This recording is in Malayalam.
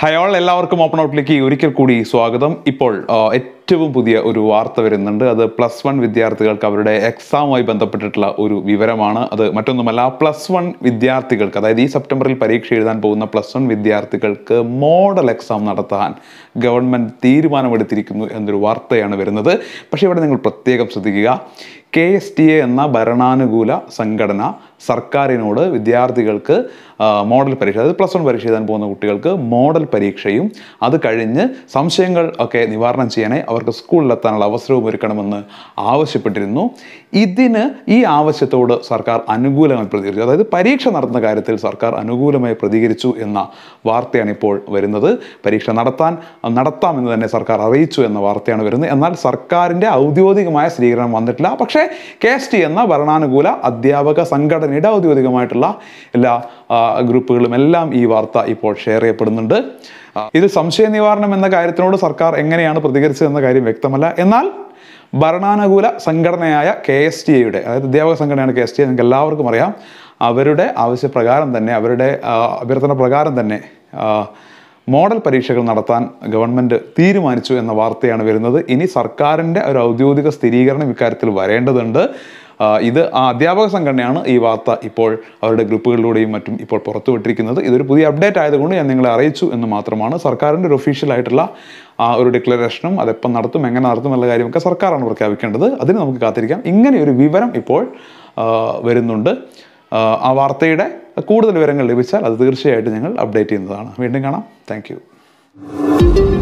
ഹയോൾ എല്ലാവർക്കും ഓപ്പൺ ഔട്ടിലേക്ക് ഒരിക്കൽ കൂടി സ്വാഗതം. ഇപ്പോൾ ഏറ്റവും പുതിയ ഒരു വാർത്ത വരുന്നുണ്ട്. അത് പ്ലസ് വൺ വിദ്യാർത്ഥികൾക്ക് അവരുടെ എക്സാമുമായി ബന്ധപ്പെട്ടിട്ടുള്ള ഒരു വിവരമാണ്. അത് മറ്റൊന്നുമല്ല പ്ലസ് വൺ വിദ്യാർത്ഥികൾക്ക് അതായത് ഈ സെപ്റ്റംബറിൽ പരീക്ഷ എഴുതാൻ പോകുന്ന പ്ലസ് വൺ വിദ്യാർത്ഥികൾക്ക് മോഡൽ എക്സാം നടത്താൻ ഗവൺമെന്റ് തീരുമാനമെടുത്തിരിക്കുന്നു എന്നൊരു വാർത്തയാണ് വരുന്നത്. പക്ഷേ ഇവിടെ നിങ്ങൾ പ്രത്യേകം ശ്രദ്ധിക്കുക. കെ എസ് ടി എ എന്ന ഭരണാനുകൂല സംഘടന സർക്കാരിനോട് വിദ്യാർത്ഥികൾക്ക് മോഡൽ പരീക്ഷ അതായത് പ്ലസ് വൺ പരീക്ഷ എഴുതാൻ പോകുന്ന കുട്ടികൾക്ക് മോഡൽ പരീക്ഷയും അത് കഴിഞ്ഞ് സംശയങ്ങൾ ഒക്കെ നിവാരണം ചെയ്യാനായി അവർക്ക് സ്കൂളിലെത്താനുള്ള അവസരവും ഒരുക്കണമെന്ന് ആവശ്യപ്പെട്ടിരുന്നു. ഇതിന് ഈ ആവശ്യത്തോട് സർക്കാർ അനുകൂലമായി പ്രതികരിച്ചു. അതായത് പരീക്ഷ നടത്തുന്ന കാര്യത്തിൽ സർക്കാർ അനുകൂലമായി പ്രതികരിച്ചു എന്ന വാർത്തയാണ് ഇപ്പോൾ വരുന്നത്. പരീക്ഷ നടത്താൻ നടത്താമെന്ന് തന്നെ സർക്കാർ അറിയിച്ചു എന്ന വാർത്തയാണ് വരുന്നത്. എന്നാൽ സർക്കാരിന്റെ ഔദ്യോഗികമായ സ്ഥിരീകരണം വന്നിട്ടില്ല. പക്ഷേ കെ എസ് ടി എന്ന ഭരണാനുകൂല അധ്യാപക സംഘടനയുടെ ഔദ്യോഗികമായിട്ടുള്ള എല്ലാ ഗ്രൂപ്പുകളും എല്ലാം ഈ വാർത്ത ഇപ്പോൾ ഷെയർ ചെയ്യപ്പെടുന്നുണ്ട്. ഇത് സംശയ നിവാരണം എന്ന കാര്യത്തിനോട് സർക്കാർ എങ്ങനെയാണ് പ്രതികരിച്ചത് എന്ന കാര്യം വ്യക്തമല്ല. എന്നാൽ ഭരണാനുകൂല സംഘടനയായ കെ എസ് ടി എയുടെ അതായത് അധ്യാപക സംഘടനയാണ് കെ എസ് ടി നിങ്ങൾക്ക് എല്ലാവർക്കും അറിയാം അവരുടെ ആവശ്യപ്രകാരം തന്നെ അവരുടെ അഭ്യർത്ഥന പ്രകാരം തന്നെ മോഡൽ പരീക്ഷകൾ നടത്താൻ ഗവൺമെന്റ് തീരുമാനിച്ചു എന്ന വാർത്തയാണ് വരുന്നത്. ഇനി സർക്കാരിന്റെ ഒരു ഔദ്യോഗിക സ്ഥിരീകരണം ഇക്കാര്യത്തിൽ വരേണ്ടതുണ്ട്. ഇത് ആ അധ്യാപക സംഘടനയാണ് ഈ വാർത്ത ഇപ്പോൾ അവരുടെ ഗ്രൂപ്പുകളിലൂടെയും മറ്റും ഇപ്പോൾ പുറത്തുവിട്ടിരിക്കുന്നത്. ഇതൊരു പുതിയ അപ്ഡേറ്റ് ആയതുകൊണ്ട് ഞാൻ നിങ്ങളെ അറിയിച്ചു എന്ന് മാത്രമാണ്. സർക്കാരിന്റെ ഒരു ഒഫീഷ്യൽ ആയിട്ടുള്ള ആ ഒരു ഡിക്ലറേഷനും അതെപ്പം നടത്തും എങ്ങനെ നടത്തും എന്നുള്ള കാര്യമൊക്കെ സർക്കാരാണ് പ്രഖ്യാപിക്കേണ്ടത്. അതിന് നമുക്ക് കാത്തിരിക്കാം. ഇങ്ങനെ ഒരു വിവരം ഇപ്പോൾ വരുന്നുണ്ട്. ആ, വാർത്തയുടെ കൂടുതൽ വിവരങ്ങൾ ലഭിച്ചാൽ അത് തീർച്ചയായിട്ടും ഞങ്ങൾ അപ്ഡേറ്റ് ചെയ്യുന്നതാണ്. വീണ്ടും കാണാം. താങ്ക്